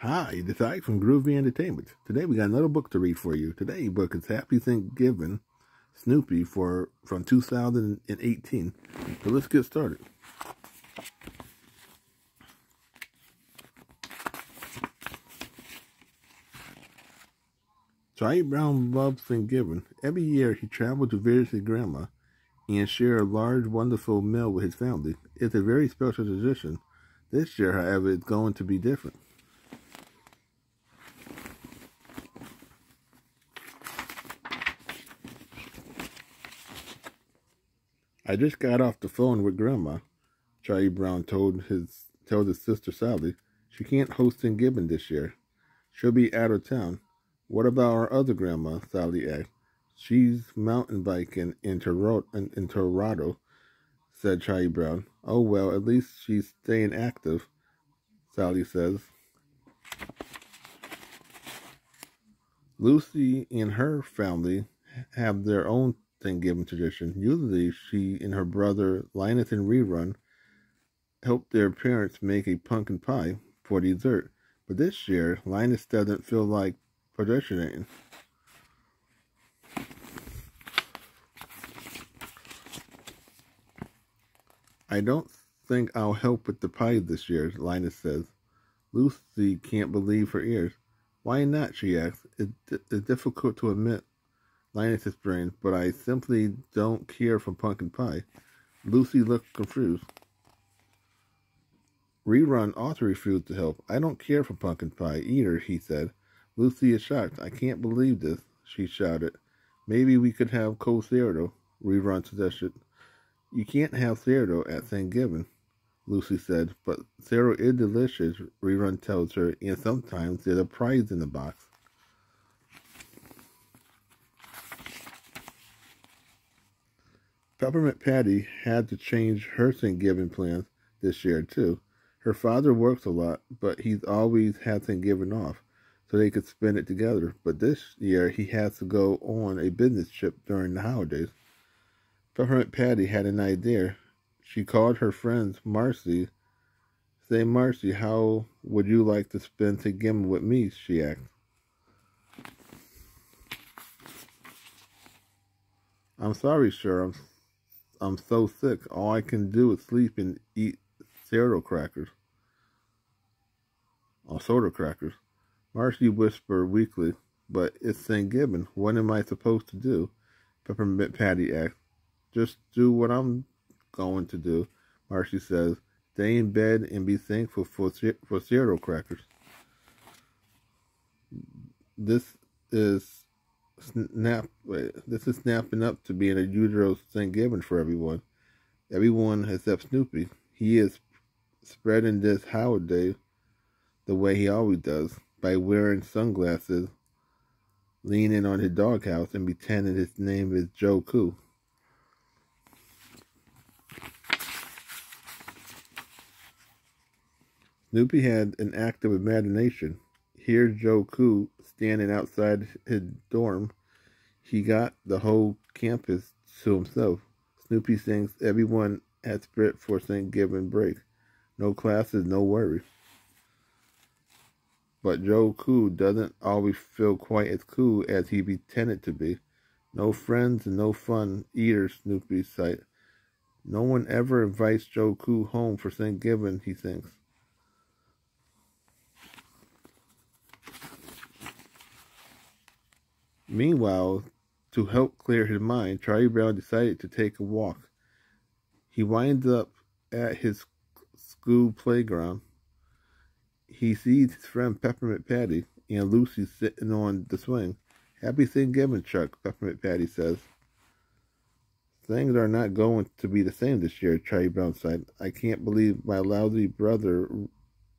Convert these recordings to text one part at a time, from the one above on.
Hi, this is Ike from Groovy Entertainment. Today we got another book to read for you. Today's book is Happy Thanksgiving, Snoopy for from 2018. So let's get started. Charlie Brown loves Thanksgiving. Every year he travels to visit his grandma and share a large, wonderful meal with his family. It's a very special tradition. This year, however, it's going to be different. I just got off the phone with Grandma. Charlie Brown told his told his sister Sally she can't host Thanksgiving this year. She'll be out of town. What about our other grandma? Sally asked. She's mountain biking in, Toronto, in, in Toronto, said Charlie Brown. Oh well, at least she's staying active, Sally says. Lucy and her family have their own Thanksgiving tradition. Usually, she and her brother Linus and Rerun help their parents make a pumpkin pie for dessert. But this year, Linus doesn't feel like participating. I don't think I'll help with the pie this year, Linus says. Lucy can't believe her ears. Why not, she asks. It's difficult to admit Linus's brain, but I simply don't care for pumpkin pie. Lucy looked confused. Rerun also refused to help. I don't care for pumpkin pie either, he said. Lucy is shocked. I can't believe this, she shouted. Maybe we could have cold cereal, Rerun suggested. You can't have cereal at Thanksgiving, Lucy said, but cereal is delicious, Rerun tells her, and sometimes there's a prize in the box. Peppermint Patty had to change her Thanksgiving plans this year, too. Her father works a lot, but he's always had Thanksgiving off so they could spend it together. But this year, he has to go on a business trip during the holidays. Peppermint Patty had an idea. She called her friends Marcy. Say, Marcy, how would you like to spend Thanksgiving with me? She asked. I'm sorry. I'm I'm so sick. All I can do is sleep and eat cereal crackers. Or soda crackers. Marcy whispered weakly, but it's Thanksgiving. What am I supposed to do? Peppermint Patty asked. Just do what I'm going to do, Marcy says. Stay in bed and be thankful for, for cereal crackers. This is snap. This is snapping up to being a usual Thanksgiving for everyone. Everyone except Snoopy. He is spreading this holiday the way he always does by wearing sunglasses, leaning on his doghouse, and pretending his name is Joe Cool. Snoopy had an active imagination. Here's Joe Cool standing outside his dorm. He got the whole campus to himself. Snoopy thinks everyone at Spirit for Thanksgiving break. No classes, no worries. But Joe Cool doesn't always feel quite as cool as he pretended to be. No friends and no fun either, Snoopy sight. No one ever invites Joe Cool home for Thanksgiving, he thinks. Meanwhile, to help clear his mind, Charlie Brown decided to take a walk. He winds up at his school playground. He sees his friend Peppermint Patty and Lucy sitting on the swing. Happy Thanksgiving, Chuck, Peppermint Patty says. Things are not going to be the same this year, Charlie Brown said. I can't believe my lousy brother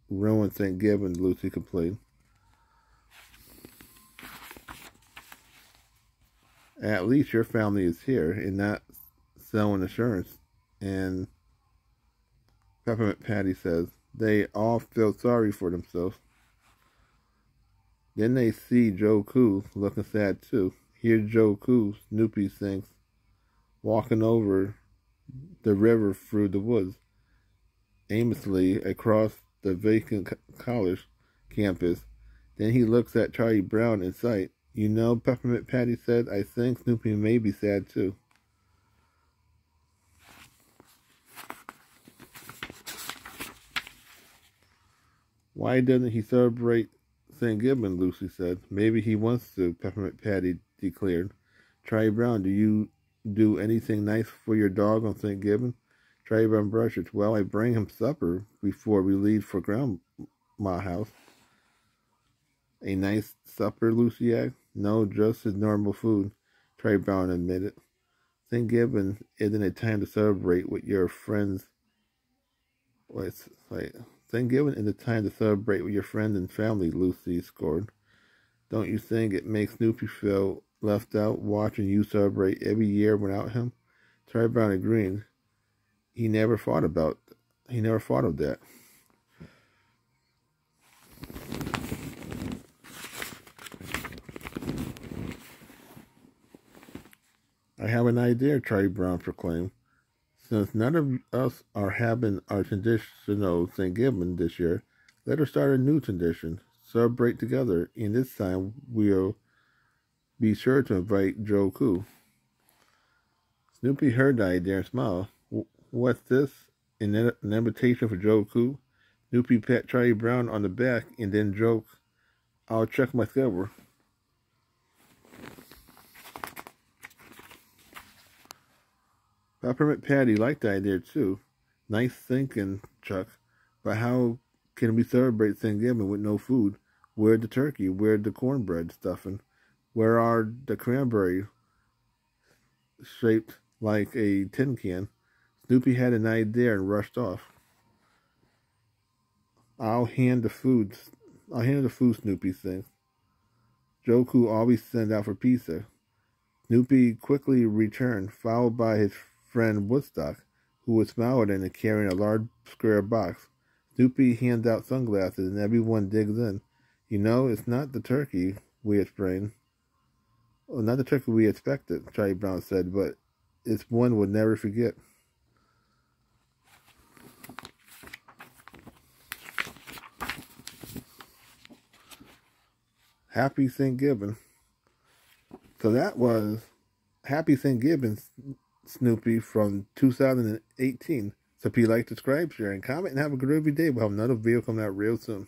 ruined Thanksgiving, Lucy complained. At least your family is here and not selling insurance. And Peppermint Patty says they all feel sorry for themselves. Then they see Joe Cool looking sad too. Here's Joe Cool, Snoopy thinks, walking over the river through the woods, aimlessly across the vacant college campus. Then he looks at Charlie Brown in sight. You know, Peppermint Patty said, I think Snoopy may be sad too. Why doesn't he celebrate Thanksgiving? Lucy said. Maybe he wants to, Peppermint Patty declared. Charlie Brown, do you do anything nice for your dog on Thanksgiving? Charlie Brown brushes. Well, I bring him supper before we leave for Grandma house. A nice supper, Lucy asked. No, just as normal food, Charlie Brown admitted. Thanksgiving isn't a time to celebrate with your friends. Wait, wait. Thanksgiving is a time to celebrate with your friends and family, Lucy scored. Don't you think it makes Snoopy feel left out watching you celebrate every year without him? Charlie Brown agreed. He never thought about he never thought of that. I have an idea, Charlie Brown proclaimed. Since none of us are having our traditional Thanksgiving this year, let us start a new tradition. Celebrate together, and this time we'll be sure to invite Joe Cool. Snoopy heard the idea and smiled. What's this? An, an invitation for Joe Cool? Snoopy pat Charlie Brown on the back and then joked, I'll check my schedule. Peppermint Patty liked the idea too. Nice thinking, Chuck. But how can we celebrate Thanksgiving with no food? Where's the turkey? Where's the cornbread stuffing? Where are the cranberries shaped like a tin can? Snoopy had an idea and rushed off. I'll hand the food. I'll hand the food, Snoopy said. Joe Cool always sent out for pizza. Snoopy quickly returned, followed by his friend Woodstock, who was smiling and carrying a large square box. Snoopy hands out sunglasses and everyone digs in. You know, it's not the turkey, we explained. Well, not the turkey we expected, Charlie Brown said, but it's one we'll never forget. Happy Thanksgiving. So that was Happy Thanksgiving Snoopy from 2018. So if you like, subscribe, share, and comment, and have a every day. We'll have another video coming out real soon.